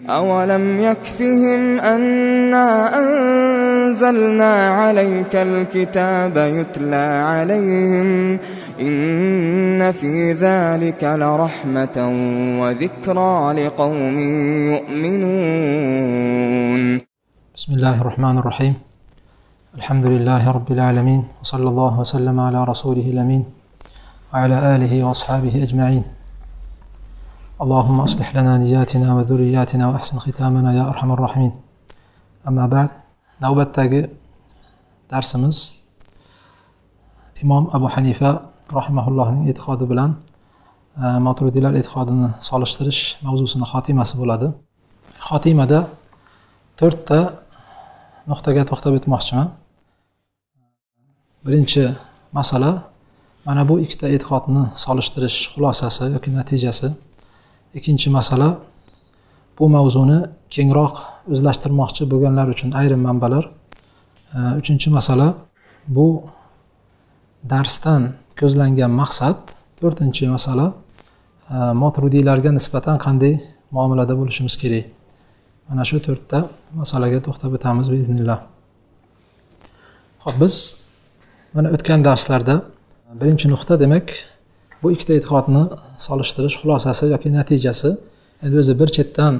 أولم يكفهم أنا أنزلنا عليك الكتاب يتلى عليهم إن في ذلك لرحمة وذكرى لقوم يؤمنون. بسم الله الرحمن الرحيم. الحمد لله رب العالمين وصلى الله وسلم على رسوله الأمين وعلى آله وأصحابه أجمعين. اللهم أصلح لنا نياتنا وذرياتنا وأحسن ختامنا يا أرحم الراحمين أما بعد navbatdagi darsimiz imom abu hanifa rahimaullohning e'tiqodi bilan moturudiylar e'tiqodini solishtirish mavzusini xotimasi bo'ladi xotimada to'rtta nuqtaga to'xtab o'tmoqchiman birinchi masala mana bu ikkita e'tiqodni solishtirish xulosasi yoki natijasi Ikkinchi masala bu mavzuni kengroq o'zlashtirmoqchi bo'lganlar uchun ayrim manbalar. Uchinchi masala bu darsdan ko'zlangan maqsad. To'rtinchi masala motrudiylarga nisbatan qanday muomalada bo'lishimiz kerak? Mana shu to'rtta masalaga to'xtab o'tamiz biiznillah. Ho'p biz mana o'tgan darslarda birinchi nuqta demak bu ikkita e'tiqodni solishtirish xulosasi yoki natijasi. Endi o'zi bir chetdan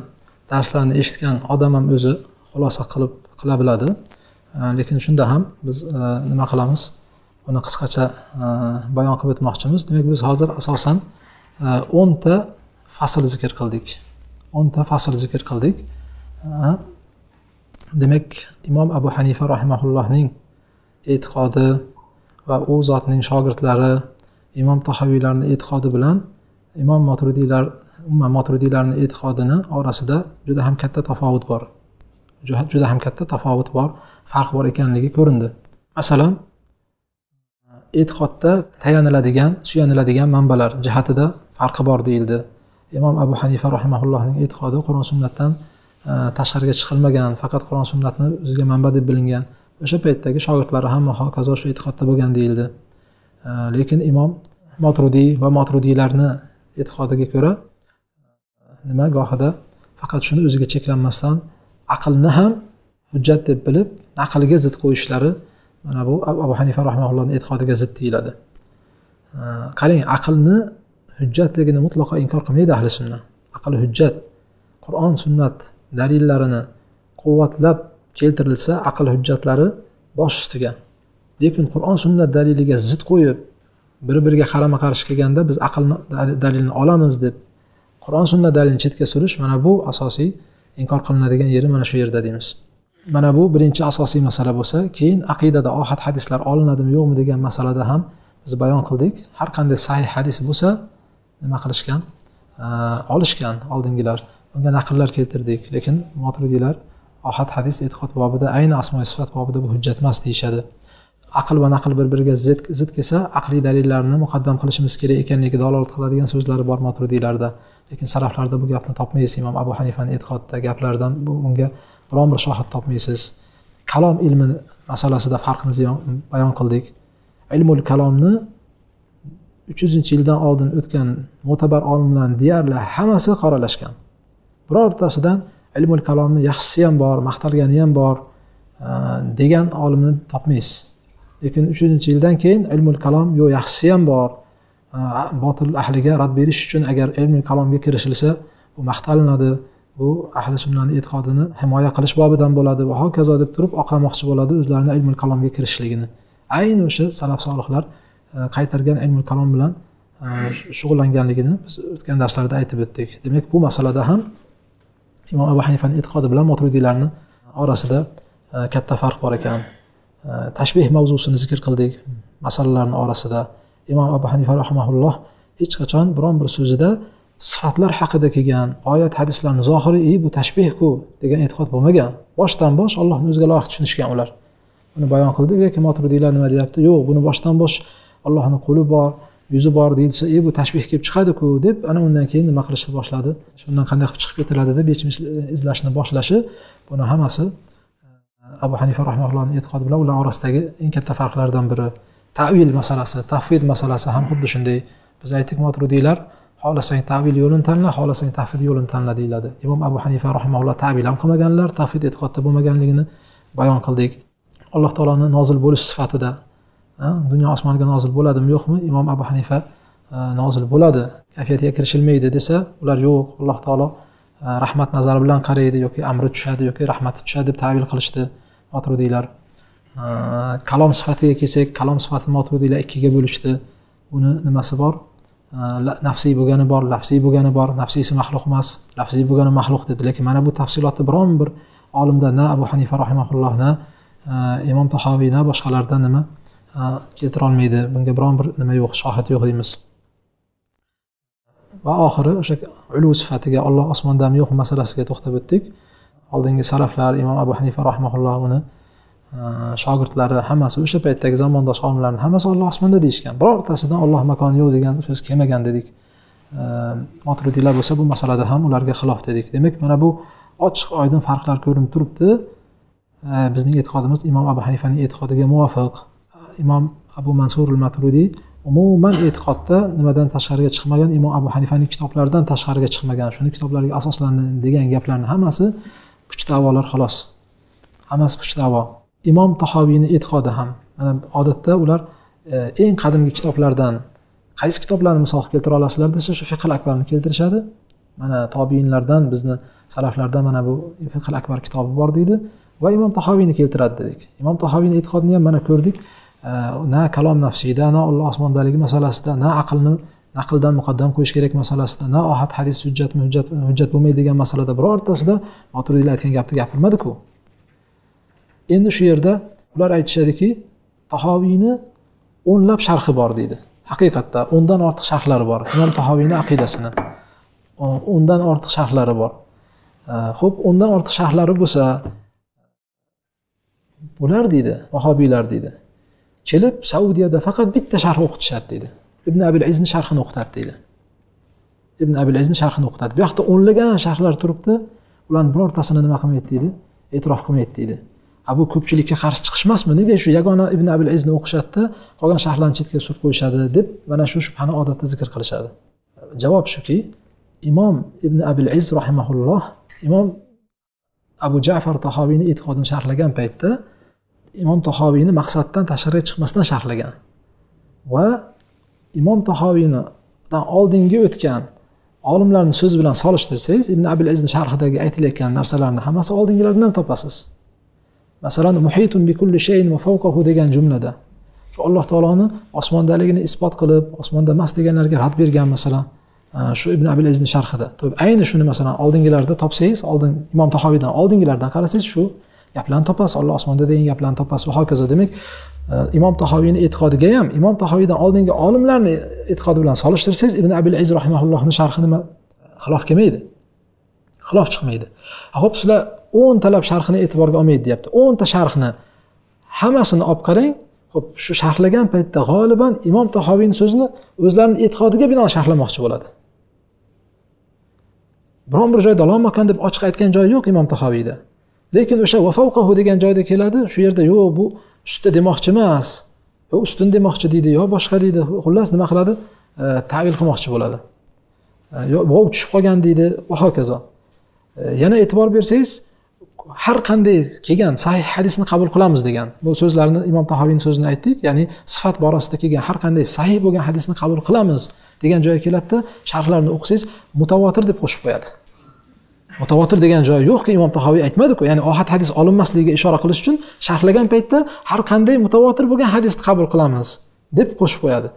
darslarni eshitgan odam ham o'zi xulosa qilib qila biladi. Lekin shunda ham biz nima qilamiz? Buni qisqacha bayon qilib o'tmoqchimiz. Demak biz hozir asosan o'nta fasl zikr qildik. O'nta fasl zikr qildik. Demak imom abu hanifa rahimaullohning e'tiqodi va u zotning shogirdlari imom tahaviylarni e'tiqodi bilan imom moturidiylar umuman moturidiylarni e'tiqodini orasida juda ham katta tafovut bor. Juda ham katta tafovut bor farq bor ekanligi ko'rindi. Masalan e'tiqodda tayaniladigan suyaniladigan manbalar jihatida farqi bor deyildi. Imom abu hanifa rahimaullohning e'tiqodi qur'on sunnatdan e, tashqariga chiqilmagan faqat qur'on sunnatni o'ziga manba deb bilingan. O'sha paytdagi shogirdlari ham hokazo shu e'tiqodda bo'lgan deyildi. E, lekin imom motrudiy va motrudiylarni e'tiqodiga ko'ra nima gohida? Faqat shuni o'ziga cheklanmasdan aqlni ham hujjat deb bilib naqlga zid qo'yishlari mana bu abu hanifa rahmaullohni e'tiqodiga zid deyiladi. Qarang aqlni hujjatligini mutlaqo inkor qilmaydi ahli sunna. Aql hujjat qur'on sunnat dalillarini quvvatlab keltirilsa aql hujjatlari bosh ustiga. Lekin qur'on sunnat daliliga zid qo'yib bir biriga qarama qarshi kelganda biz aqlni dalilni olamiz deb qur'on sunnat dalilini chetga surish mana bu asosiy inkor qilinadigan yeri mana shu yerda deymiz. Mana bu birinchi asosiy masala bo'lsa keyin aqidada ohad hadislar olinadimi yo'qmi degan masalada ham biz bayon qildik. Har qanday sahih hadis bo'lsa nima qilishgan? Olishgan oldingilar. Unga naqllar keltirdik lekin moturudiylar ohad hadis e'tiqod bobida ayni asmo sifat bobida bu hujjat emas deyishadi. Aql va naql bir biriga zid zid kelsa aqliy dalillarni muqaddam qilishimiz kerak ekanligiga dalolat qiladigan so'zlari bor moturudiylarda lekin saraflarda bu gapni topmaysiz. Imom abu hanifani e'tiqodida gaplaridan bu unga biron bir shohid topmaysiz. Kalom ilmi masalasida farqni bayon qildik. Ilmul kalomni uch yuzinchi yildan oldin o'tgan mo'tabar olimlarni deyarli hammasi qoralashgan. Birortasidan ilmul kalomni yaxshisi ham bor maqtalgani ham bor degan olimni topmaysiz. Lekin uchinchi yildan keyin ilmul kalom yo'q yaxshisi ham bor. Botil ahliga rad berish uchun agar ilmul kalomga kirishilsa bu maqtalinadi. Bu ahli sunnani e'tiqodini himoya qilish bobidan bo'ladi va hokazo deb turib oqlamoqchi bo'ladi o'zlarini ilmul kalomga kirishligini. Ayni o'sha salaf solihlar e, qaytargan ilmul kalom bilan e, shug'ullanganligini biz o'tgan darslarda aytib o'tdik. Demak bu masalada ham imom abu hanifani e'tiqodi bilan moturudiylarni orasida e, katta farq bor ekan. Tashbeh mavzusini zikr qildik. Masalalarni orasida imom abu hanifa rahmaulloh hech qachon biron bir so'zida sifatlar haqida kelgan oyat hadislarni zohiri i bu tashbehku degan e'tiqod bo'lmagan. Boshdan bosh allohni o'ziga loyiq tushunishgan ular. Buni bayon qildik lekin moturudiylar nima deyapti? Yo'q buni boshdan bosh allohni qo'li bor yuzi bor deyilsa e bu tashbeh kelib chiqadiku deb ana undan keyin nima qilishni boshladi. Shundan qanday qilib chiqib ketiladi deb yechim izlashni boshlashi buni hammasi abu hanifa rahmaullohni e'tiqodi bilan ular orasidagi eng katta farqlardan biri tavil masalasi tafvid masalasi ham xuddi shunday. Biz aytdik motrudiylar xohlasang tavil yo'lini tanla xohlasang tafvid yo'lini tanla deyiladi. Imom abu hanifa rahimaulloh tavil ham qilmaganlar tafvid e'tiqodda bo'lmaganligini bayon qildik. Alloh taoloni nozil bo'lish sifatida dunyo osmoniga nozil bo'ladimi yo'qmi? Imom abu hanifa e, nozil bo'ladi. Kayfiyatiga kirishilmaydi desa ular yo'q alloh taolo e, rahmat nazari bilan qaraydi yoki amri tushadi yoki rahmati tushadi deb tavil qilishdi. Moturudiylar kalom sifatiga kelsak kalom sifatini moturudiylar ikkiga bo'lishdi. Uni nimasi bor? Nafsiy bo'lgani bor lafsiy bo'lgani bor. Nafsiysi maxluq emas lafsiy bo'lgani maxluq dedi. Lekin mana bu tafsilotni biron bir olimda na abu hanifa rahimaulloh na e, imom tahoviy na boshqalardan nima e, keltirolmaydi. Bunga biron bir nima yo'q shohid yo'q deymiz. Va oxiri o'sha ulu sifatiga olloh osmondami yo'q masalasiga to'xtab o'tdik. Oldingi saraflar imom abu hanifa rahmaulloh uni e, shogirdlari hammasi o'sha paytdagi zamondosh olimlarni hammasi olloh osmonda deyishgan. Birortasidan olloh makoni yo'q degan so'z kelmagan dedik. E, Moturudiylar bo'lsa bu masalada ham ularga xilof dedik. Demak mana bu ochiq oydin farqlar ko'rinib turibdi. E, bizning e'tiqodimiz imom abu hanifaning e'tiqodiga muvofiq. Imom abu mansur matrudiy umuman e'tiqodda nimadan tashqariga chiqmagan imom abu hanifaning kitoblaridan tashqariga chiqmagan. Shuni kitoblariga asoslandi degan gaplarni hammasi puch davolar xolos. Hammasi puch davo. Imom tahoviyni e'tiqodi ham. Mana odatda ular e, eng qadimgi kitoblardan qaysi kitoblarni misol keltira olasizlar desa shu fiqil akbarni keltirishadi. Mana tobiinlardan bizni salaflardan mana bu fiqil akbar kitobi bor deydi. Va imom tahoviyni keltiradi dedik. Imom tahoviyni e'tiqodini ham mana ko'rdik. E, na kalom nafsiyda na olloh osmondaligi masalasida na aqlni aqldan muqaddam qo'yish kerak masalasida na ohat hadis hujjatmi hujjat hujjat bo'lmaydi degan masalada birortasida moturidiylar aytgan gapni gapirmadiku. Endi shu yerda ular aytishadiki tahoviyni o'nlab sharhi bor deydi. Haqiqatda o'ndan ortiq sharhlari bor. Imom tahoviyni aqidasini. O'ndan ortiq sharhlari bor. Ho'p o'ndan ortiq sharhlari bo'lsa bular deydi vahobiylar deydi. Kelib saudiyada faqat bitta sharh o'qitishadi deydi. Ibn abil izni sharhini o'qitadi deydi. Ibn abil izni sharhini o'qitadi. Bu yoqda o'nlagan sharhlar turibdi. Ularni birortasini nima qilmaydi deydi? E'tirof qilmaydi deydi. A bu ko'pchilikka qarshi chiqish emasmi nega shu yagona ibn abil izni o'qishadida qolgan sharhlarni chetga surib qo'yishadi deb mana shu shubhani odatda zikr qilishadi. Javob shuki imom ibn abil iz rahimaulloh imom abu jafar tahoviyni e'tiqodini sharhlagan paytda imom tahoviyni maqsaddan tashqariga chiqmasdan sharhlagan va imom tahoviynidan oldingi o'tgan olimlarni so'zi bilan solishtirsangiz ibn abil izni sharhidagi aytilayotgan narsalarni hammasi oldingilardan topasiz. Masalan muhitun bikulli shayin va fawqahu degan jumlada. Shu alloh taoloni osmondaligini isbot qilib osmonda emas deganlarga rad bergan masalan e, shu ibn abil izni sharhida. Ayni shuni masalan oldingilarda topsangiz oldin imom tahoviydan oldingilardan qarasangiz shu gaplarni topasiz. Olloh osmonda degan gaplarni topasiz. Va hokazo demak Э, imom tahoviyni e'tiqodiga ham imom tahoviydan oldingi olimlarni e'tiqodi bilan solishtirsangiz ibn abil iz rahimaullohni sharhi nima? Xilof kelmaydi. Xilof chiqmaydi. Ho'p sizlar o'ntalab sharhini e'tiborga olmaydi deyapti. O'nta sharhni hammasini olib qarang. Ho'p shu sharhlagan paytda g'oliban imom tahoviyni so'zini o'zlarini e'tiqodiga binoan sharhlamoqchi bo'ladi. Biron bir joyda lomakan deb ochiq aytgan joyi yo'q imom tahoviyda. Lekin o'sha vafavqahu degan joyda keladi. Shu yerda yo'q bu ustida demoqchi emas yo ustun demoqchi deydi yo boshqa deydi. Xullas nima qiladi? E, Tavil qilmoqchi bo'ladi. E, yo vov tushib qolgan deydi va hokazo. E, yana e'tibor bersangiz har qanday kelgan sahih hadisni qabul qilamiz degan bu so'zlarni imom tahoviyni so'zini aytdik ya'ni sifat borasida kelgan har qanday sahih bo'lgan hadisni qabul qilamiz degan joyga keladida sharhlarni o'qisangiz mutavotir deb qo'shib qo'yadi. Mutavotir degan joyi yo'qki imom tahoviy aytmadiku ya'ni ohad hadis olinmasligiga ishora qilish uchun sharhlagan paytda har qanday mutavotir bo'lgan hadisni qabul qilamiz deb qo'shib qo'yadi.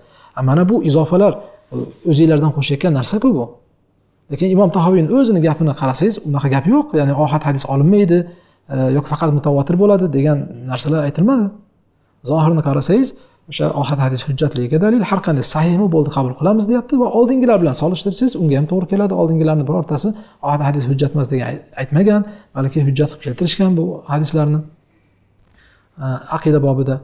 Mana bu izofalar o'zinglardan qo'shayotgan narsaku bu. Lekin imom tahoviyni o'zini gapini qarasangiz unaqa gap yo'q ya'ni ohad hadis olinmaydi e, yoki faqat mutavotir bo'ladi degan narsalar aytilmadi. Zohirini qarasangiz o'sha ohad hadis hujjatligiga dalil har qanday sahihmi bo'ldi qabul qilamiz deyapti va oldingilar bilan solishtirsangiz unga ham to'g'ri keladi. Oldingilarni birortasi ohad hadis hujjat emas degan aytmagan balki hujjat qilib keltirishgan bu hadislarni uh, aqida bobida.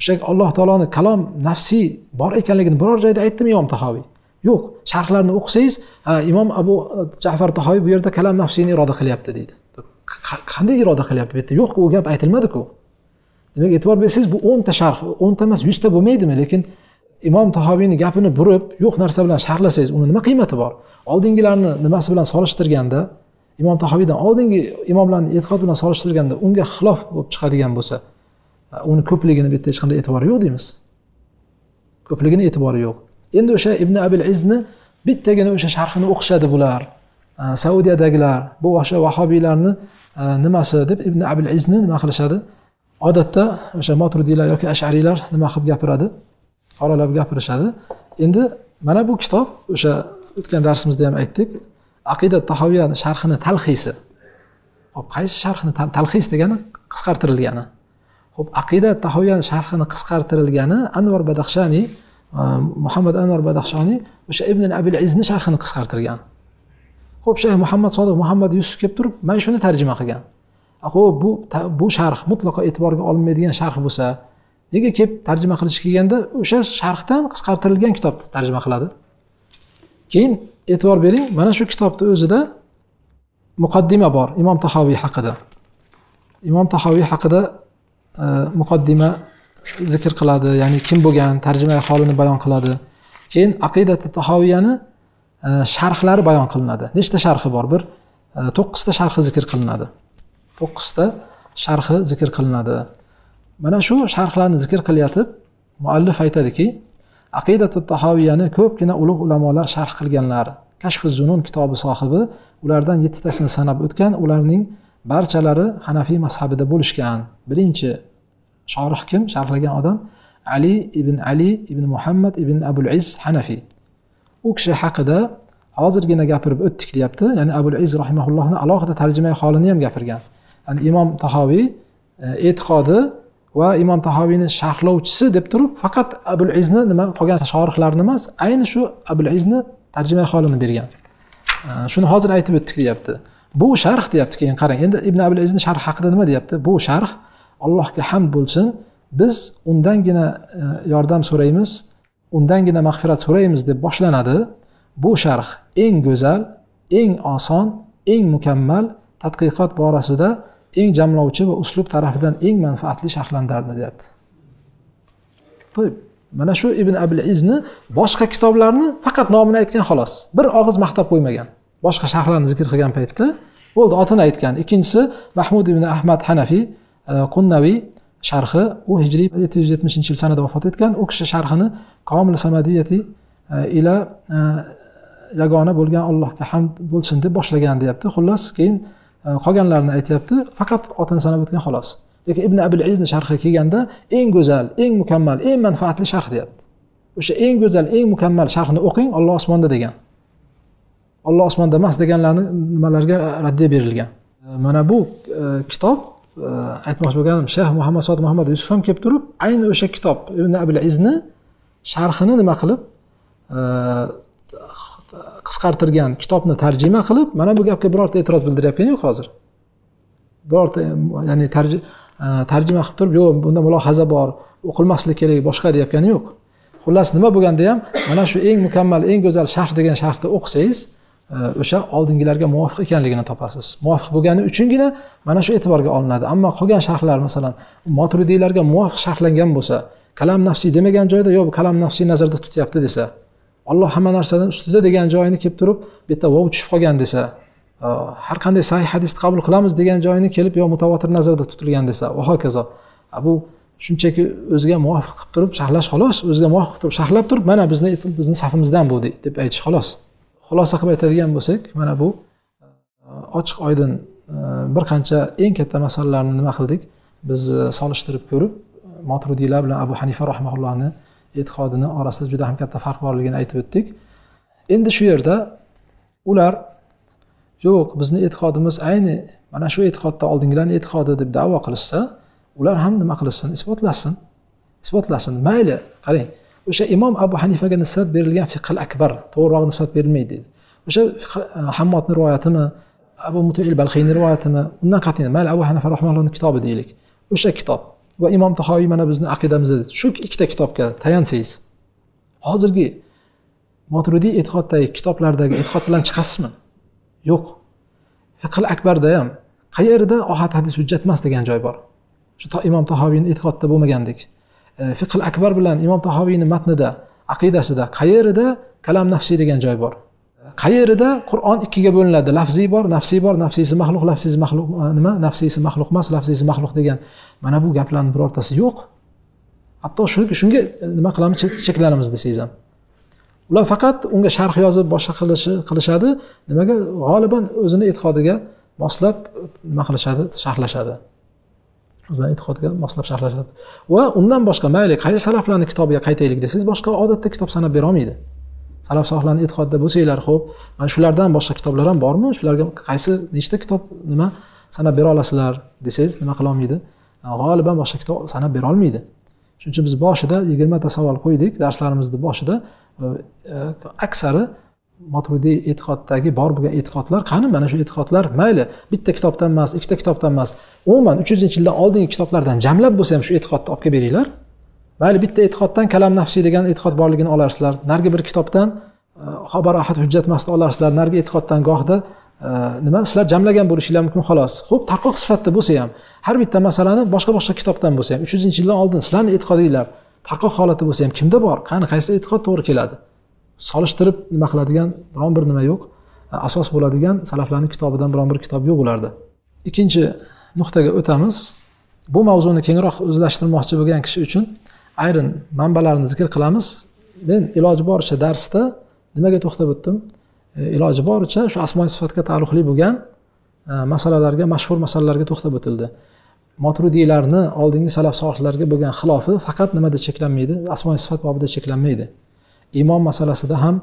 O'sha alloh taoloni kalom nafsiy bor ekanligini biror joyda aytdimi imom tahoviy? Yo'q. Sharhlarni o'qisangiz uh, imom abu jafar tahoviy bu yerda kalom nafsiyni iroda qilyapti deydi. Qanday iroda qilyapti bu yerda? Yo'q u gap aytilmadiku. Demak e'tibor bersangiz bu o'nta sharh o'nta emas yuzta bo'lmaydimi? Lekin imom tahobiyni gapini burib yo'q narsa bilan sharhlasangiz uni nima qiymati bor? Oldingilarni nimasi bilan solishtirganda imom tahoviydan oldingi imomlarni e'tiqod bilan solishtirganda unga xilof bo'lib chiqadigan bo'lsa uni ko'pligini bu yerda hech qanday e'tibori yo'q deymiz. Ko'pligini e'tibori yo'q. Endi o'sha ibn abil izni bittagina o'sha sharhini o'qishadi bular. Saudiyadagilar bu o'sha vahobiylarni nimasi deb ibn abil izni nima qilishadi? Odatda o'sha motrudiylar yoki ashariylar nima qilib gapiradi? Oralab gapirishadi. Endi mana bu kitob o'sha o'tgan darsimizda ham aytdik. Aqida tahoviyani sharhini talxisi. Hop qaysi sharhni talxis degani? Qisqartirilgani. Ho'p aqida tahoviyani sharhini qisqartirilgani anvar badaxshaniy e, muhammad anvar badaxshoniy o'sha ibn abil izni sharhini qisqartirgan. Ho'p shayx muhammad sodiq muhammad yusuf kelib turib mana shuni tarjima qilgan. Ho'p bu bu sharh mutlaqo e'tiborga olinmaydigan sharh bo'lsa nega kelib tarjima qilish kelganda o'sha sharhdan qisqartirilgan kitobni tarjima qiladi? Keyin e'tibor bering mana shu kitobni o'zida muqaddima bor imom tahoviy haqida. Imom tahoviy haqida e, muqaddima zikr qiladi ya'ni kim bo'lgan tarjimai holini bayon qiladi. Keyin aqidati tahoviyani e, sharhlari bayon qilinadi. Nechta sharhi bor? Bir e, to'qqizta sharhi zikr qilinadi. To'qqizta sharhi zikr qilinadi. Mana shu sharhlarni zikr qilyotib muallif aytadiki aqidatu tahoviyani ko'pgina ulug' ulamolar sharh qilganlar. Kashfi zunun kitobi sohibi ulardan yettitasini sanab o'tgan ularning barchalari hanafiy mazhabida bo'lishgan. Birinchi shorih kim? Sharhlagan odam ali ibn ali ibn muhammad ibn abul iz hanafiy u kishi haqida hozirgina gapirib o'tdik deyapti. Ya'ni abul iz rahimaullohni alohida tarjimai holini ham gapirgan. Ya'ni imom tahoviy e, e'tiqodi va imom tahoviyni sharhlovchisi deb turib faqat abul izni nima qolgan shorihlarni emas ayni shu abul izni tarjimai holini bergan. E, shuni hozir aytib o'tdik deyapti. Bu sharh deyapti keyin qarang. Endi ibn abul izni sharh haqida nima deyapti? Bu sharh allohga hamd bo'lsin. Biz undangina e, yordam so'raymiz undangina mag'firat so'raymiz deb boshlanadi. Bu sharh eng go'zal eng oson eng mukammal tadqiqot borasida eng jamlovchi va uslub tarafidan eng manfaatli sharhlanardi deyapti. Mana shu ibn abul izni boshqa kitoblarni faqat nomini aytgan xolos bir og'iz maqtab qo'ymagan. Boshqa sharhlarni zikr qilgan paytda bo'ldi otini aytgan. Ikkinchisi mahmud ibn ahmad hanafiy e, qunnaviy sharhi u hijriy yetti yuz yetmishinchi yil sanada vafot etgan. U kishi sharhini komil samadiyati e, ila e, yagona bo'lgan allohga hamd bo'lsin deb boshlagan deyapti. Xullas keyin Э, qolganlarini aytyapti faqat otini sanab o'tgan xolos. Lekin ibn abil izni sharhi kelganda eng go'zal eng mukammal eng manfaatli sharh deyapti. O'sha eng go'zal eng mukammal sharhni o'qing olloh osmonda degan. Olloh osmonda emas deganlarni nimalarga raddiya berilgan. Mana bu e, kitob e, aytmoqchi bo'lganim shayx muhammad sodiq muhammad yusuf ham kelib turib ayni o'sha kitob ibn abil izni sharhini nima qilib e, qisqartirgan kitobni tarjima qilib mana bu gapga birorta e'tiroz bildirayotgani yo'q hozir? Birorta ya'ni e, tarjima qilib turib yo'q bunda mulohaza bor o'qilmaslik kerak boshqa deyotgani yo'q. Xullas nima bo'lganda ham mana shu eng mukammal eng go'zal sharh degan sharhni o'qisangiz e, o'sha oldingilarga muvofiq ekanligini topasiz. Muvofiq bo'lgani uchungina mana shu e'tiborga olinadi. Ammo qolgan sharhlar masalan moturidiylarga muvofiq sharhlangan bo'lsa kalam nafsiy demagan joyda yo'q kalam nafsiy nazarda tutyapti desa olloh hamma narsadan ustida degan joyini kelib turib bu yerda vov tushib qolgan desa har qanday sahih hadisni qabul qilamiz degan joyini kelib yo mutavotir nazarda tutilgan desa va hokazo. Bu shunchaki o'ziga muvofiq qilib turib sharhlash xolos o'ziga muvofiq qilib turib sharhlab turib mana bizni bizni safimizdan bu deb aytish xolos. Xulosa qilib aytadigan bo'lsak mana bu ochiq oydin bir qancha eng katta masalalarni nima qildik? Biz solishtirib ko'rib motrudiylar bilan abu hanifa rahmaullohni e'tiqodini orasida juda ham katta farq borligini aytib o'tdik. Endi shu yerda ular yo'q bizni e'tiqodimiz ayni mana shu e'tiqodda oldingilarni e'tiqodi deb davo qilishsa ular ham nima qilishsin? Isbotlasin. Isbotlasin. Mayli qarang o'sha imom abu hanifaga nisbat berilgan fiqil akbar to'g'riroq nisbat berilmaydi deydi. O'sha e, hammodni rivoyatimi abu mutil balhiyni rivoyatimi undan qat'iy. Mayli abu hanifa rahmanullohni kitobi deylik. O'sha kitob va imom tahoviy mana bizni aqidamizda shu ikkita kitobga tayansangiz hozirgi moturidiy e'tiqoddagi kitoblardagi e'tiqod bilan chiqasizmi? Yo'q. Fiqil akbarda ham qayerda ohad hadis hujjat emas degan joy bor. Shu imom tahoviyni e'tiqodida bo'lmagandek fiql akbar bilan imom tahoviyni matnida aqidasida qayerida kalam nafsiy degan joy bor. Qayerida? Qur'on ikkiga bo'linadi. Lafziy bor nafsiy bor nafsiysi maxluq lafsiysi maxluq nima? Nafsiysi maxluq emas lafziysi maxluq degan. Mana bu gaplarni birortasi yo'q. Hatto shunga e, nima qilamiz? Cheklanamiz desangiz ham. Ular faqat unga sharh yozib boshqa qilishi qilishadi. Nimaga? G'oliban o'zini e'tiqodiga moslab nima qilishadi? Sharhlashadi. O'zini e'tiqodiga moslab sharhlashadi. Va undan boshqa mayli qaysi salaflarni kitobiga qaytaylik desangiz boshqa odatda kitob sanab berolmaydi salaf sohlarni e'tiqodida bo'lsanglar ho'p mana shulardan boshqa kitoblar ham bormi? Shularga qaysi nechta kitob nima sanab bera olasizlar desangiz nima qilolmaydi g'oliban boshqa kitob sanab bera olmaydi. Shuning uchun biz boshida yigirmata savol qo'ydik darslarimizni boshida. Aksari maturidiy e'tiqoddagi bor bo'lgan e'tiqodlar qani? Mana shu e'tiqodlar mayli bitta kitobdan emas ikkita kitobdan emas umuman uch yuzinchi yildan oldingi kitoblardan jamlab bo'lsa ham shu e'tiqodni olib kelib beringlar. Mayli bitta e'tiqoddan kalam nafsiy degan e'tiqod borligini olarsizlar. Narigi bir kitobdan e, xabar ahad hujjat masni olarsizlar. Narigi e'tiqoddan gohida e, nima sizlar jamlagan bo'lishinglar mumkin xolos. Ho'p tarqoq sifatida bo'lsa ham har bitta masalani boshqa boshqa kitobdan bo'lsa ham uch yuzinchi yildan oldin sizlarni e'tiqodinglar tarqoq holati bo'lsa ham kimda bor? Qani qaysi e'tiqod to'g'ri keladi? Solishtirib nima qiladigan biron bir nima yo'q. E, asos bo'ladigan salaflarni kitobidan biron bir kitob yo'q ularda. Ikkinchi nuqtaga o'tamiz. Bu mavzuni kengroq o'zlashtirmoqchi bo'lgan kishi uchun ayrim manbalarni zikr qilamiz. Men iloji boricha darsda nimaga to'xtab o'tdim? E, iloji boricha shu asmoi sifatga taalluqli bo'lgan e, masalalarga mashhur masalalarga to'xtab o'tildi. Motrudiylarni oldingi salaf solihlarga bo'lgan xilofi faqat nimada cheklanmaydi? Asmoi sifat bobida cheklanmaydi. Iymon masalasida ham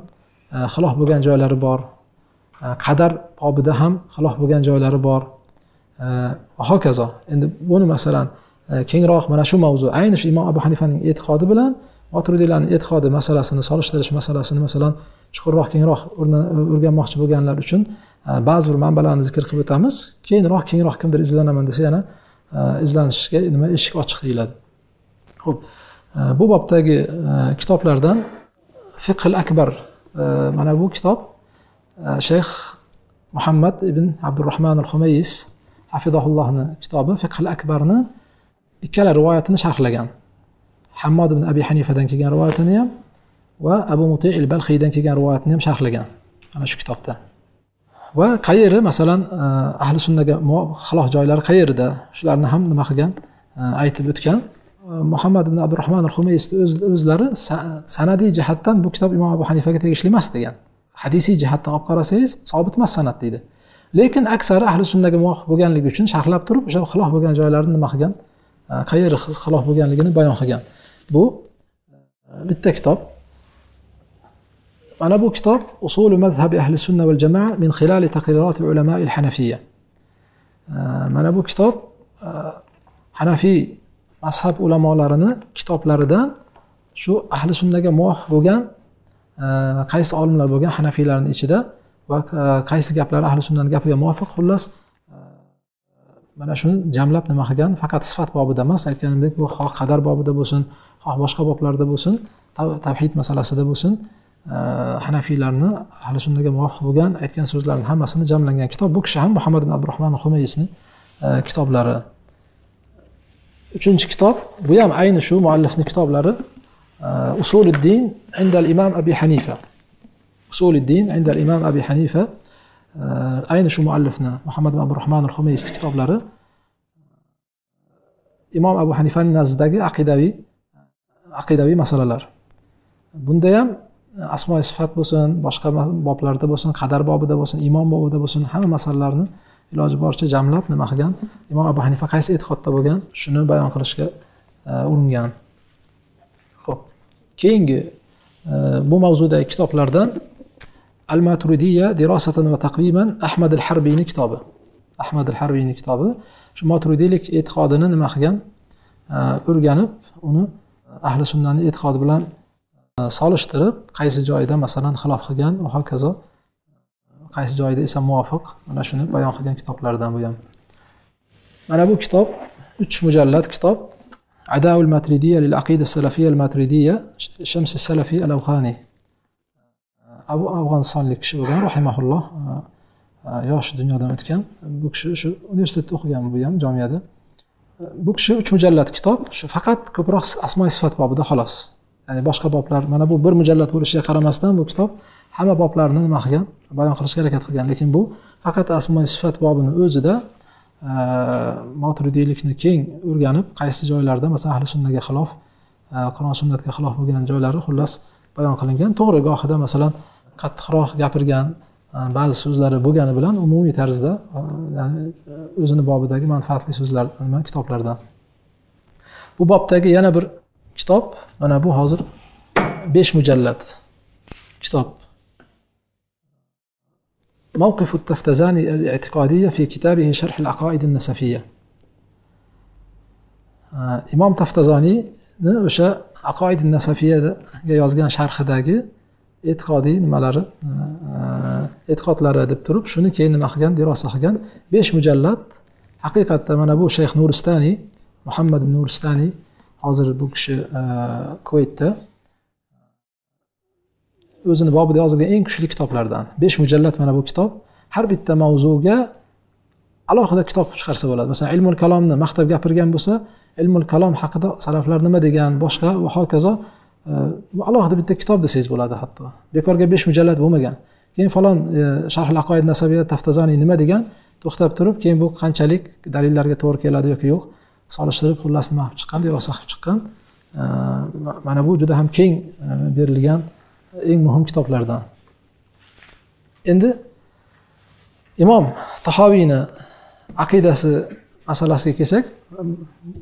e, xilof bo'lgan joylari bor. Qadar bobida ham xilof bo'lgan joylari bor. Va hokazo. Endi buni masalan E, kengroq mana shu mavzu. Ayni shu imom abu hanifaning e'tiqodi bilan otrudiylarni e'tiqodi masalasini solishtirish masalasini masalan chuqurroq kengroq o'rganmoqchi bo'lganlar uchun e, ba'zi bir manbalarni zikr qilib o'tamiz. Keyinroq kengroq kimdir izlanaman desa yana e, izlanishga nima eshik ochiq deyiladi. Ho'p bu bobdagi kitoblardan fiqil akbar mana bu kitob shayx muhammad ibn abdurahmon al humayis hafizaullohni kitobi fiqil akbarni ikkala rivoyatini sharhlagan. Hammod ibn abi hanifadan kelgan rivoyatini ham va abu muti il balxiydan kelgan rivoyatni ham sharhlagan mana shu kitobda. Va qayeri masalan e, ahli sunnaga xilof joylari qayerda shularni ham nima qilgan? E, aytib o'tgan. E, Muhammad ibn abdurahmon humaysni o'zlari sanadiy jihatdan bu kitob imom abu hanifaga tegishli emas degan. Hadisiy jihatdan olib qarasangiz sobit emas sanat deydi. Lekin aksari ahli sunnaga muvofiq bo'lganligi uchun sharhlab turib o'sha xilof bo'lgan joylarni nima qilgan? Э, qayeri xilof bo'lganligini bayon qilgan. Bu e, bitta kitob. Mana bu kitob usuli mazhabi ahli sunna val jamoa min xilali taqrirot ulamoi hanafiya e, mana bu kitob e, hanafiy mazhab ulamolarini kitoblaridan shu ahli sunnaga muvofiq bo'lgan qaysi olimlar bo'lgan hanafiylarni ichida va qaysi gaplari ahli sunnani gapiga muvofiq xullas mana shuni jamlab nima qilgan? Faqat sifat bobida emas aytganimdek bu xoh qadar bobida bo'lsin xoh boshqa boblarda bo'lsin tavhid masalasida bo'lsin e, hanafiylarni ahli sunnaga muvofiq bo'lgan aytgan so'zlarni hammasini jamlangan kitob. Bu kishi ham muhammad ibn abdurahmon humaysni e, kitoblari. Uchinchi kitob bu ham ayni shu muallifni kitoblari e, usuliddin indal imom abi hanifa. Usuliddin indal imom abi hanifa Э, ayni shu muallifni muhammad ibn abdurahmon humaysni kitoblari imom abu hanifani nazdidagi aqidaviy aqidaviy masalalar. Bunda ham e, asmo sifat bo'lsin boshqa boblarda bo'lsin qadar bobida bo'lsin iymon bobida bo'lsin hamma masalalarni iloji boricha jamlab nima qilgan? Imom abu hanifa qaysi e'tiqodda bo'lgan? Shuni bayon qilishga e, uringan. Ho'p keyingi e, bu mavzudagi kitoblardan al maturidiya dirosatan va taqviman ahmad al harbiyni kitobi. Ahmad al harbiyni kitobi. Shu maturidiylik e'tiqodini nima qilgan? O'rganib uni e, ahli sunnani e'tiqodi bilan e, solishtirib qaysi joyida masalan xilof qilgan va hokazo e, qaysi joyida esa muvofiq mana shuni bayon qilgan kitoblardan bu ham mana bu kitob uch mujallad kitob. Adaul matridiya lil aqida salafiya al matridiya shamsi salafiy al avhaniy abu afg'onistonlik kishi bo'lgan rahimaulloh e, e, yosh dunyodan o'tgan. Bu kishi shu universitetda o'qigan bu ham jamiyada. E, bu kishi uch mujallad kitob shu faqat ko'proq asmo sifat bobida xolos. Ya'ni boshqa boblar mana bu bir mujallad bo'lishiga qaramasdan bu kitob hamma boblarni nima qilgan bayon qilishga harakat qilgan. Lekin bu faqat asmo sifat bobini o'zida moturidiylikni keng o'rganib qaysi joylarda masalan ahli sunnaga xilof qur'on sunnatga xilof bo'lgan joylari xullas bayon qilingan. To'g'ri gohida masalan qattiqroq gapirgan ba'zi so'zlari bo'lgani bilan umumiy tarzda ya'ni o'zini bobidagi manfaatli so'zlar nima kitoblardan bu bobdagi yana bir kitob mana bu hozir besh mujallad kitob موقف التفتزاني الاعتقادية في كتابه شرح العقائد النسفية imom taftazoniyni o'sha aqoid nasafiyaga yozgan sharhidagi e'tiqodiy nimalari e, e, e'tiqodlari deb turib shuni keyin nima qilgan? Derosa qilgan. Besh mujallad. Haqiqatda mana bu shayx nuristaniy muhammad nuristaniy hozir bu kishi e, kuvaytda o'zini bobida yozilgan eng kuchli kitoblardan. Besh mujallad mana bu kitob. Har bitta mavzuga alohida kitob chiqarsa bo'ladi. Masalan ilmul kalomni maqtab gapirgan bo'lsa ilmul kalom haqida salaflar nima degan boshqa va hokazo Э, alohida bitta kitob desangiz bo'ladi hatto. Bekorga besh mujallad bo'lmagan. Keyin falon e, sharhil sharh aqoid nasabiya taftazoniy nima degan to'xtab turib keyin bu qanchalik dalillarga to'g'ri keladi yoki yo'q solishtirib xullas nima qilib chiqqan xulosa qilib chiqqan. Э, mana bu juda ham keng e, berilgan e, eng muhim kitoblardan. Endi imom tahoviyni aqidasi masalasiga kelsak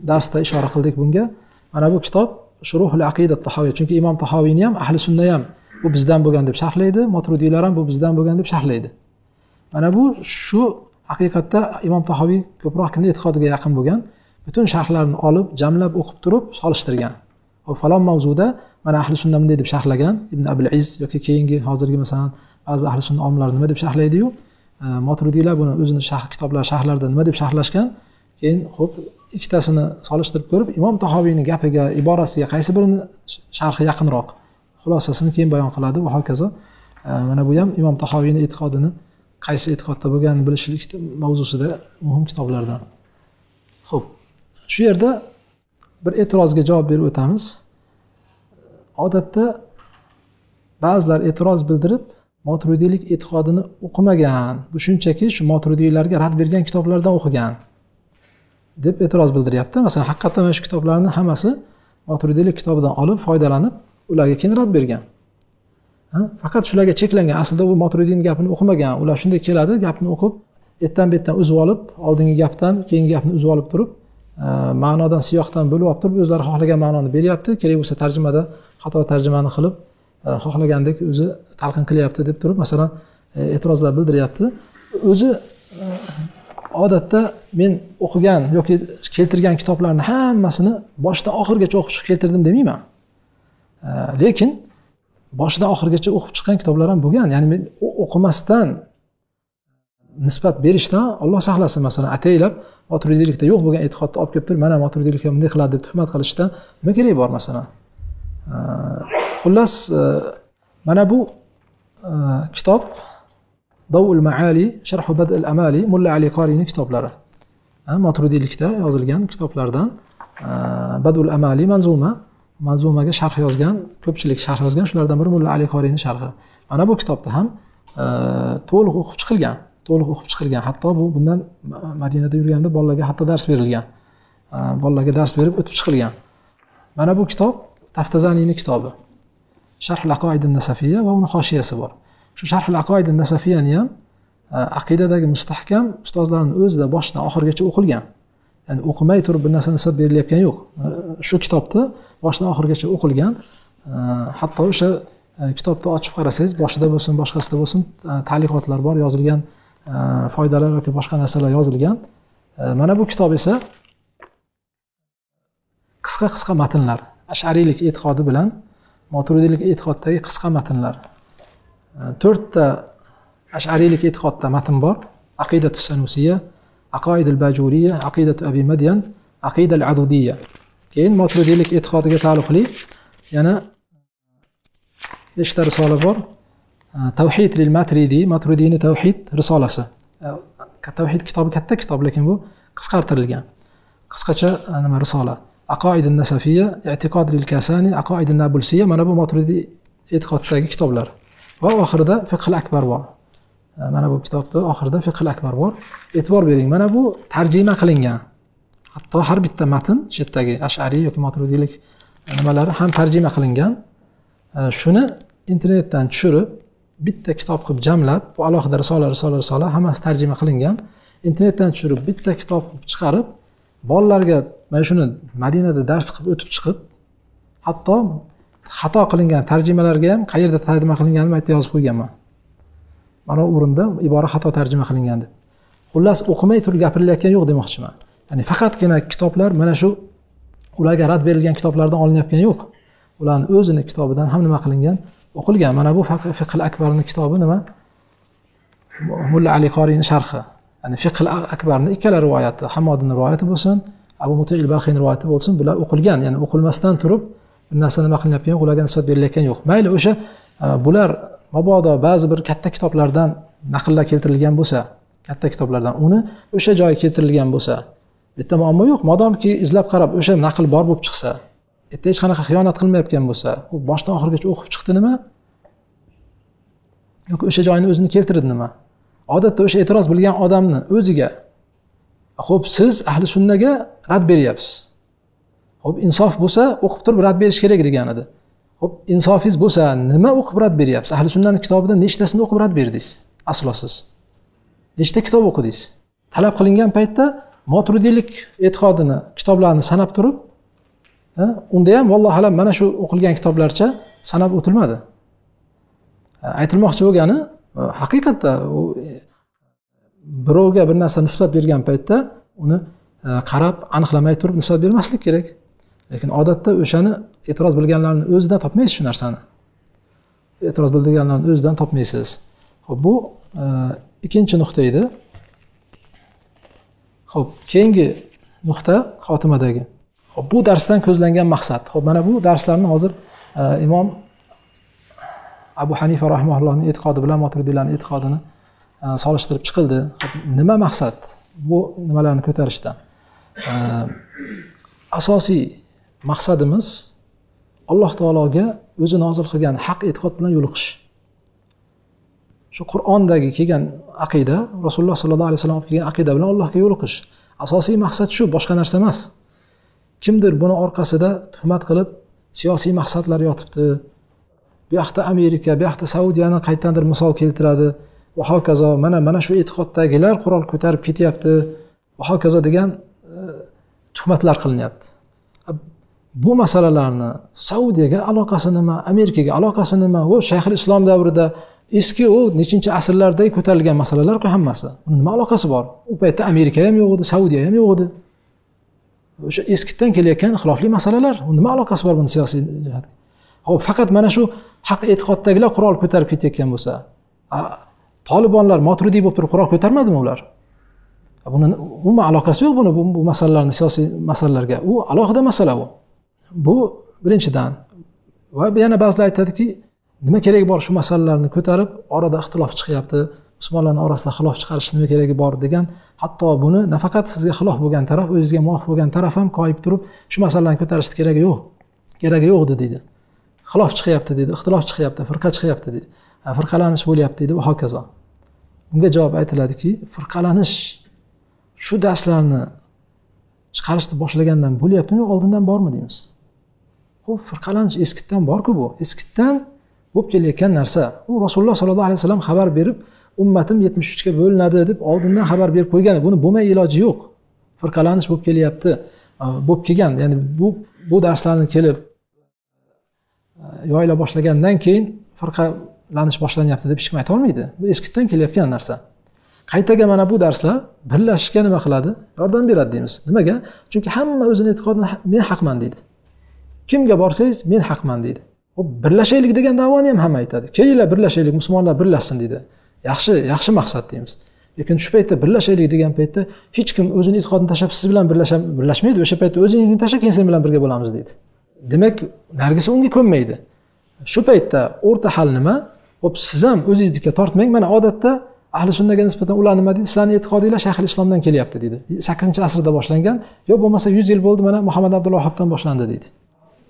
darsda ishora qildik bunga. Mana bu kitob shuruhul aqida tahoviy chunki imom tahoviyni ham ahli sunna ham bu bizdan bo'lgan deb sharhlaydi motrudiylar ham bu bizdan bo'lgan deb sharhlaydi mana bu shu haqiqatda imom tahoviy ko'proq kimni e'tiqodiga yaqin bo'lgan butun sharhlarni olib jamlab o'qib turib solishtirgan hop falon mavzuda mana ahli sunna bunday deb sharhlagan ibn abul iz yoki keyingi hozirgi masalan ba'zi ahli sunna olimlari nima deb sharhlaydiyu motrudiylar buni o'zini sharh kitoblar sharhlarida nima deb sharhlashgan keyin ho'p ikkitasini solishtirib ko'rib imom tahoviyni gapiga iborasiga qaysi birini sharhi yaqinroq? Xulosasini keyin bayon qiladi va hokazo e, mana bu ham imom tahoviyni e'tiqodini qaysi e'tiqodda bo'lganini bilishlik mavzusida muhim kitoblardan. Ho'p shu yerda bir e'tirozga javob berib o'tamiz. Odatda ba'zilar e'tiroz bildirib motrudiylik e'tiqodini o'qimagan bu shunchaki shu motrudiylarga rad bergan kitoblardan o'qigan. Deb e'tiroz bildiryapti. Masalan haqiqatdan mana shu kitoblarni hammasi moturidiylik kitobidan olib foydalanib ularga keyin rad bergan. Faqat shularga cheklangan. Aslida u moturidiyni gapini o'qimagan. Ular shunday keladi gapni o'qib etdan betdan uzib olib oldingi gapdan keyingi gapni uzib olib turib e, ma'nodan siyoqdan bo'lib olib turib o'zlari xohlagan ma'noni beryapti. Kerak bo'lsa tarjimada xato tarjimani qilib e, xohlagandek o'zi talqin qilyapti deb turib masalan e, e'tirozlar bildiryapti. O'zi odatda men o'qigan yoki keltirgan kitoblarni hammasini boshidan oxirigacha o'qib chiqib keltirdim demayman lekin boshidan oxirigacha o'qib chiqqan kitoblar ham bo'lgan. Ya'ni men o'qimasdan nisbat berishdan olloh saqlasin. Masalan ataylab moturidiylikda yo'q bo'lgan e'tiqodni olib kelib turib mana moturidiylikka bunday qiladi deb tuhmat qilishdan nima keragi bor masalan? Xullas mana bu kitob davul maali sharhu badil amali mulla ali qoriyni kitoblari Maturidiylikda yozilgan kitoblardan. Badul amali manzuma. Manzumaga sharh yozgan ko'pchilik sharh yozgan shulardan biri mulla ali qoriyni sharhi. Mana bu kitobda ham e, to'liq o'qib chiqilgan to'liq o'qib chiqilgan. Hatto bu bundan madinada yurganda bolalarga hatto dars berilgan. Bolalarga dars berib o'tib chiqilgan. Mana bu kitob taftazaniyni kitobi. Sharh laqoidin nasafiya va uni hoshiyasi bor. Shu sharh aqoid nasafiyani ham e, aqidadagi mustahkam ustozlarni o'zida boshidan oxirigacha o'qilgan. Ya'ni o'qimay turib bir narsa nisbat berilayotgani yo'q. E, shu kitobni boshidan oxirigacha o'qilgan e, hatto o'sha kitobni ochib qarasangiz boshida bo'lsin boshqasida bo'lsin ta'liqotlar bor yozilgan foydalar yoki boshqa narsalar yozilgan. Mana bu kitob esa qisqa qisqa matnlar ashariylik e'tiqodi bilan moturudiylik e'tiqoddagi qisqa matnlar. تورت أشعريلك إتخطى ماثنبر عقيدة السنوسية عقائد الباجورية عقيدة أبي مدين عقيدة العدودية. كين ما تريد لك إتخاط جت على خلي أنا إشتر رسالة بر آه، توحيد للماتريدي. ما تريدين توحيد رسالة س آه، كتوحيد كتاب كتك كتاب لكن بو قص خارطر الجان أنا ما رسالة. عقائد النسفية اعتقاد للكاساني عقائد النابلسية. ما نبو ما تريدي إتخاط تاج كتاب لر va oxirida fiqil akbar bor. E, mana bu kitobni oxirida fiqil akbar bor. E'tibor bering mana bu tarjima qilingan. Hatto har bitta matn shu yerdagi ashariy yoki maturidiylik e, nimalari ham tarjima qilingan. E, shuni internetdan tushirib bitta kitob qilib jamlab bu alohida risola risola risola hammasi tarjima qilingan. Internetdan tushirib bitta kitob qilib chiqarib bolalarga mana shuni madinada dars qilib o'tib chiqib hatto xato qilingan tarjimalarga ham qayerda tarjima qilinganini bu yozib qo'yganman. Mana bu o'rinda ibora xato tarjima qilingan deb. Xullas o'qimay turib gapirilayotgani yo'q demoqchiman. Ya'ni faqatgina kitoblar mana shu ularga rad berilgan kitoblardan olinayotgani yo'q. Ularni o'zini kitobidan ham nima qilingan? O'qilgan. Mana bu fiql akbarni kitobi nima? Mulla ali qoriyni sharhi. Ya'ni fiql akbarni ikkala rivoyati hamodini rivoyati bo'lsin abu mutil balhiyni rivoyati bo'lsin bular o'qilgan. Ya'ni o'qilmasdan turib narsa nima qilinayotgan yo'q ularga nisbat berilayotgani yo'q. Mayli o'sha e, bular mabodo ba'zi bir katta kitoblardan naqllar keltirilgan bo'lsa katta kitoblardan uni o'sha joyi keltirilgan bo'lsa bitta muammo yo'q. Modomki izlab qarab o'sha naql bor bo'lib chiqsa yerda hech qanaqa xiyonat qilmayotgan bo'lsa u boshdan oxirigacha o'qib chiqdi nima yoki o'sha joyni o'zini keltirdi nima odatda o'sha e'tiroz bilgan odamni o'ziga ho'p siz ahli sunnaga rad beryapsiz. Ho'p insof bo'lsa o'qib turib rad berish kerak degan edi ho'p insofingiz bo'lsa nima o'qib rad beryapsiz? Ahli sunnani kitobidan nechtasini o'qib rad berdingiz? Aslo nechta kitob o'qidingiz? Talab qilingan paytda moturidiylik e'tiqodini kitoblarni sanab turib unda ham vallohu alam mana shu o'qilgan kitoblarcha sanab o'tilmadi. Aytilmoqchi bo'lgani e, haqiqatda u e, birovga bir narsa nisbat bergan paytda uni e, qarab aniqlamay turib nisbat bermaslik kerak. Lekin odatda o'shani e'tiroz bilganlarni o'zidan topmaysiz shu narsani. E'tiroz bildirganlarni o'zidan topmaysiz. Ho'p bu e, ikkinchi nuqta edi. Ho'p keyingi nuqta xotimadagi. Hop bu darsdan ko'zlangan maqsad. Ho'p mana bu darslarni hozir e, imom abu hanifa rahmaullohni e'tiqodi bilan moturidiylarni e'tiqodini e, solishtirib chiqildi. Nima maqsad? Bu nimalarni ko'tarishdan? E, asosiy maqsadimiz alloh taologa o'zi nozil qilgan haq e'tiqod bilan yo'liqish. Shu qur'ondagi kelgan aqida rasululloh sollallohu alayhi vasallam olib kelgan aqida bilan allohga yo'liqish. Asosiy maqsad shu boshqa narsa emas. Kimdir buni orqasida tuhmat qilib siyosiy maqsadlar yotibdi. Bu yoqda amerika bu yoqda saudiyani qayerdandir misol keltiradi. Va hokazo mana mana shu e'tiqoddagilar qurol ko'tarib ketyapti. Va hokazo degan e, tuhmatlar qilinyapti. Bu masalalarni saudiyaga aloqasi nima amerikaga aloqasi nima u shayxil islom davrida eski u nechinchi asrlarda ko'tarilgan masalalarku hammasi. Uni nima aloqasi bor? U paytda amerika ham yo'q edi saudiya ham yo'q edi. O'sha eskidan kelayotgan xilofli masalalar nima aloqasi bor buni siyosiy jihatga hop faqat mana shu haq e'tiqoddagilar qurol ko'tarib ketayotgan bo'lsa tolibonlar motrudiy bo'lib turib qurol ko'tarmadimi ular? Buni umuman aloqasi yo'q buni bu masalalarni siyosiy masalalarga. U alohida masala u bu birinchidan. Va yana ba'zilar aytadiki nima keragi bor shu masalalarni ko'tarib orada ixtilof chiqyapti musulmonlarni orasida xilof chiqarish nima keragi bor degan hatto buni nafaqat sizga xilof bo'lgan taraf o'zizga muvofiq bo'lgan taraf ham koyib turib shu masalalarni ko'tarishni keragi yo'q keragi yo'q edi deydi. Xilof chiqyapti deydi ixtilof chiqyapti firqa chiqyapti deydi. Firqalanish bo'lyapti deydi va hokazo. Bunga javob aytiladiki firqalanish shu darslarni chiqarishni boshlagandan bo'lyaptimi oldindan bormi deymiz. Bu firqalanish eskidan borku bu. Eskidan bo'lib kelayotgan narsa. U rasululloh sollallohu alayhi vasallam xabar berib ummatim yetmish uchga bo'linadi deb oldindan xabar berib qo'ygan. Buni bo'lmay iloji yo'q. Firqalanish bo'lib kelyapti. Bo'lib kelgan. Ya'ni bu bu darslarni kelib yoyila boshlagandan keyin firqalanish boshlanyapti deb hech kim aytolmaydi bu eskidan kelayotgan narsa. Qaytaga mana bu darslar birlashishga nima qiladi? Yordam beradi deymiz. Nimaga? Chunki hamma o'zini e'tiqodini men haqman deydi. Kimga borsangiz men haqman deydi. Birlashaylik degan davoni ham hamma aytadi. Kelinglar birlashaylik musulmonlar birlashsin deydi. Yaxshi yaxshi maqsad deymiz. Lekin shu paytda birlashaylik degan paytda hech kim o'zini e'tiqodini tashlab siz bilan birlashmaydi o'sha paytda o'zingni tashlab keyin sen bilan birga bo'lamiz deydi. Demak narigisi unga ko'nmaydi. Shu paytda o'rta hal nima? Ho'p siz ham o'zingiznikiga tortmang mana odatda ahli sunnaga nisbatan ular nima deydi? Sizlarni e'tiqodinglar shayxil islomdan kelyapti deydi. Sakkizinchi asrda boshlangan yo bo'lmasa yuz yil bo'ldi mana muhammad abdulvahobdan boshlandi deydi.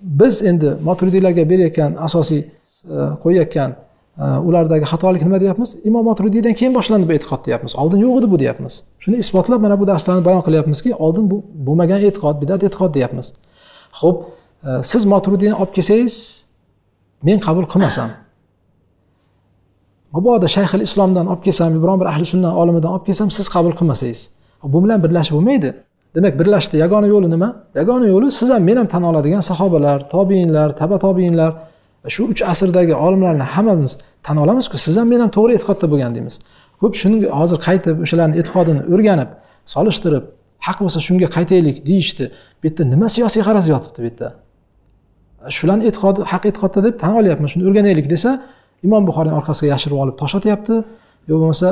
Biz endi moturidiylarga berayotgan asosiy e, qo'yayotgan e, ulardagi xatolik nima deyapmiz? Imom moturidiydan keyin boshlandi bu e'tiqod deyapmiz. Oldin yo'q edi bu deyapmiz. Shuni isbotlab mana bu darslarni bayon qilyapmizki oldin bu bo'lmagan e'tiqod bidat e'tiqod deyapmiz. Ho'p e, siz moturidiyni olib kelsangiz men qabul qilmasam mabodo shayxil islomdan olib kelsam biron bir ahli sunna olimidan olib kelsam siz qabul qilmasangiz bu bilan birlashib bo'lmaydi. Demak birlashishni yagona yo'li nima? Yagona yo'li siz ham men ham tan oladigan sahobalar tobiinlar taba tobiinlar shu uch asrdagi olimlarni hammamiz tan olamizku. Siz ham men ham to'g'ri e'tiqodda bo'lgan deymiz. Ko'p shuni hozir qaytib o'shalarni e'tiqodini o'rganib solishtirib haq bo'lsa shunga qaytaylik deyishdi. Bu yerda nima siyosiy g'araz yotibdi bu yerda? Shularni e'tiqodi haq e'tiqodda deb tan olyapman shuni o'rganaylik desa imom buxoriyni orqasiga yashirib olib tosh otyapti. Yo bo'lmasa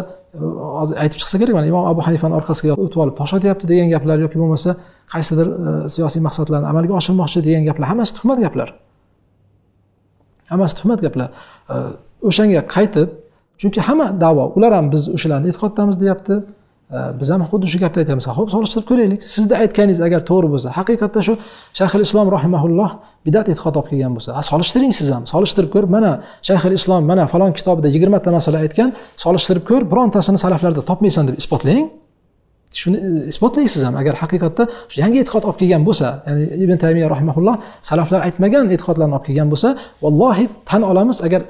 hozir aytib chiqsa kerak mana imom abu hanifani orqasiga o'tib olib tosh otyapti degan gaplar yoki bo'lmasa qaysidir e, siyosiy maqsadlarni amalga oshirmoqchi degan gaplar hammasi tuhmat gaplar. Hammasi tuhmat gaplar. E, o'shanga qaytib chunki hamma davo ular ham biz o'shalarni e'tiqoddamiz deyapti. Biz ham xuddi shu gapni aytamiz ho'p solishtirib ko'raylik. Sizni aytganingiz agar to'g'ri bo'lsa haqiqatda shu shayxil islom rahimaulloh bidat e'tiqod olib kelgan bo'lsa solishtiring siz ham. Solishtirib ko'r mana shayxil islom mana falon kitobida yigirmata masala aytgan solishtirib ko'r birontasini salaflarda topmaysan deb isbotlang. Shuni e, isbotlang siz ham. Agar haqiqatda yangi e'tiqod olib kelgan bo'lsa ya'ni ibn taymiya rahimaulloh salaflar aytmagan e'tiqodlarni olib kelgan bo'lsa vallohi tan olamiz. Agar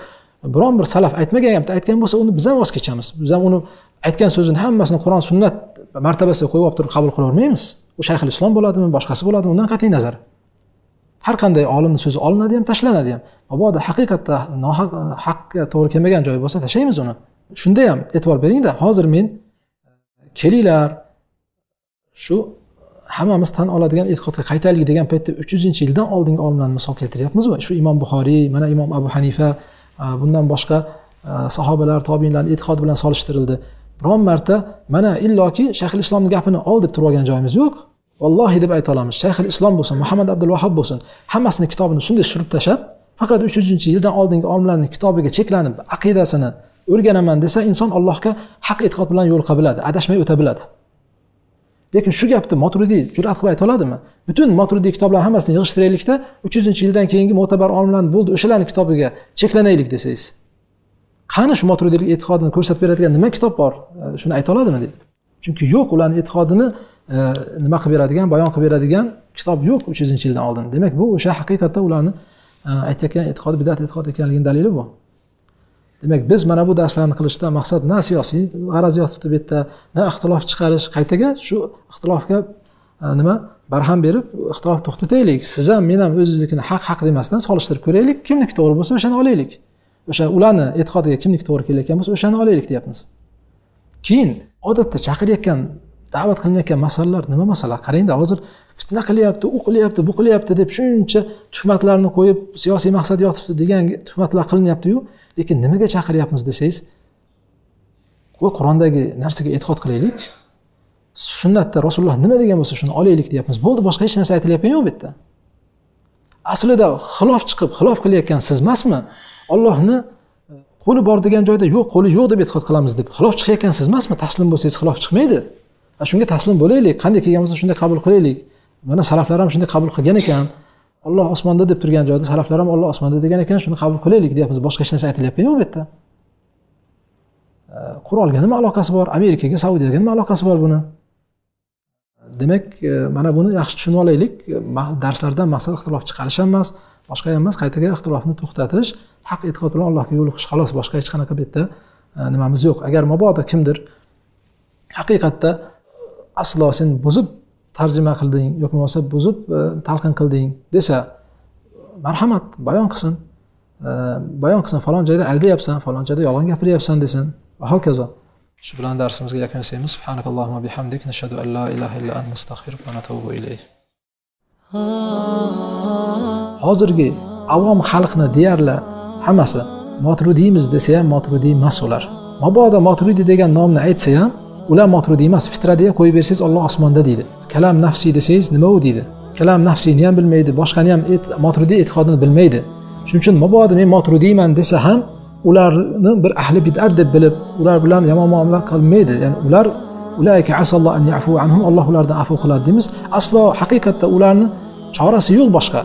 biron bir salaf aytmagan gapni aytgan bo'lsa uni biz ham voz kechamiz. Biz ham uni aytgan so'zini hammasini qur'on sunnat martabasiga qo'yib olib turib qabul qilavermaymiz u shayxil islom bo'ladimi boshqasi bo'ladimi undan qat'iy nazar. Har qanday olimni so'zi olinadi ham tashlanadi ham. Mabodo haqiqatda nohaq haqqa to'g'ri kelmagan joyi bo'lsa tashlaymiz uni. Shunda ham e'tibor beringda hozir men e, kelinglar shu hammamiz tan oladigan e'tiqodga qaytaylik degan paytda uch yuzinchi yildan oldingi olimlarni misol keltiryapmizmi shu imom buxoriy mana imom abu hanifa e, bundan boshqa e, sahobalar tobiinlarni e'tiqodi bilan solishtirildi. Biron marta mana illoki shayxil islomni gapini ol deb turib olgan joyimiz yo'q. Vallohi deb ayta olamiz shayxil islom bo'lsin muhammad abdul vahob bo'lsin hammasini kitobini shunday surib tashlab faqat uch yuzinchi yildan oldingi olimlarni kitobiga cheklanib aqidasini o'rganaman desa inson allohga haq e'tiqod bilan yo'liqa biladi adashmay o'ta biladi. Lekin shu gapni moturidiy jur'at qilib ayta oladimi? Butun moturidiy kitoblarni hammasini yig'ishtiraylikda uch yuzinchi yildan keyingi mo'tabar olimlarni bo'ldi o'shalarni kitobiga cheklanaylik desangiz. Qani shu moturidiylik e'tiqodini ko'rsatib beradigan nima kitob bor? E, shuni ayta oladimi deydi chunki yo'q ularni e'tiqodini e, nima qilib beradigan bayon qilib beradigan kitob yo'q uch yuzinchi yildan oldin. Demak bu o'sha haqiqatda ularni e, aytayotgan e'tiqodi bidat e'tiqod ekanligini dalili bu. Demak biz mana bu darslarni qilishdan maqsad na siyosiy g'araz yotibdi bu yerda na ixtilof chiqarish qaytaga shu ixtilofga nima barham berib ixtilofni to'xtataylik. Siz ham men ham o'ziznikini haq haq demasdan solishtirib ko'raylik. Kimniki to'g'ri bo'lsa o'shani olaylik. O'sha ularni e'tiqodiga kimniki to'g'ri kelayotgan bo'lsa o'shani olaylik deyapmiz. Keyin odatda chaqirayotgan da'vat qilinayotgan masalalar nima masala? Qarangda hozir fitna qilyapti u qilyapti bu qilyapti deb shuncha tuhmatlarni qo'yib siyosiy maqsad yotibdi degan tuhmatlar qilinyaptiyu lekin nimaga chaqiryapmiz desangiz va qur'ondagi narsaga e'tiqod qilaylik. Sunnatda rasululloh nima degan bo'lsa shuni olaylik deyapmiz. Bo'ldi boshqa hech narsa aytilayotgani yo'q bu yerda. Aslida xilof chiqib xilof qilayotgan siz emasmi? Ollohni e, qo'li bor degan joyda yo'q qo'li yo'q deb e'tiqod qilamiz deb xilof chiqayotgansiz emasmi? Taslim bo'lsangiz xilof chiqmaydi. Shunga taslim bo'laylik. Qanday kelgan bo'lsa shunday qabul qilaylik. Mana salaflar ham shunday qabul qilgan ekan. Olloh osmonda deb turgan joyda salaflar ham olloh osmonda degan ekan shuni qabul qilaylik deyapmiz. Boshqa hech narsa aytilyapgani yo'q bu yerda? E, qurolga nima aloqasi bor? Amerikaga saudiyaga nima aloqasi bor buni? Demak e, mana buni yaxshi tushunib olaylik. Darslardan maqsad ixtilof chiqarish ham emas boshqa emas qaytaga ixtilofni to'xtatish haq e'tiqod bilan allohga yo'liqish. Xolos boshqa hech qanaqa bu yerda e, nimamiz yo'q. Agar mabodo kimdir haqiqatda aslo sen buzib tarjima qilding yoki bo'lmasa buzib e, talqin qilding desa marhamat bayon qilsin. E, bayon qilsin falon joyda aldayapsan falon joyda yolg'on gapiryapsan desin. Va hokazo. Shu bilan darsimizga yakun yasaymiz subhanakallohumma bihamdik. Nashhadu an la ilaha illa ant va natubu ilayk hozirgi avom xalqni deyarli hammasi motrudiymiz desa ham motrudiy emas ular. Mabodo motrudiy degan nomni aytsa ham ular motrudiy emas fitra deya qo'yib bersangiz olloh osmonda deydi. Kalam nafsiy desangiz nima u deydi? Kalam nafsiyni ham bilmaydi boshqani ham motrudiy e'tiqodini bilmaydi. Shuning uchun mabodo men motrudiyman desa ham ularni bir ahli bid'at deb bilib ular bilan yomon muomala qilmaydi. Ya'ni ular ulayka asalloh an yafu anhum alloh ulardan afu qiladi deymiz. Aslo haqiqatda ularni chorasi yo'q boshqa.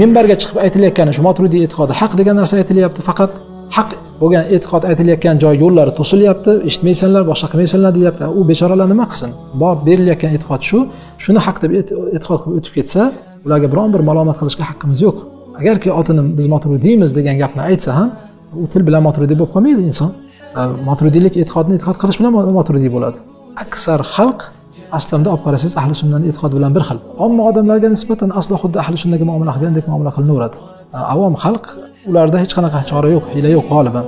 Minbarga chiqib aytilayotgani shu moturidiy e'tiqodi haq degan narsa aytilyapti faqat. Haq bo'lgan e'tiqod aytilayotgan joy yo'llari to'silyapti eshitmaysanlar boshqa qilmaysanlar deyapti. U bechoralar nima qilsin? Bor berilayotgan e'tiqod shu. Shuni haq deb e'tiqod qilib o'tib ketsa ularga biron bir malomat qilishga haqqimiz yo'q. Agarki otini biz moturudiymiz degan gapni aytsa ham u til bilan moturidiy bo'lib qolmaydi inson. Moturidiylik e'tiqodni e'tiqod qilish bilan moturidiy bo'ladi. Aksar xalq aslida olib qarasangiz ahli sunnani e'tiqodi bilan bir xil. Omma odamlarga nisbatan aslo xuddi ahli sunnaga muomala qilgandek muomala qilinaveradi. Avom xalq ularda hech qanaqa chora yo'q hiyla yo'q g'oliban.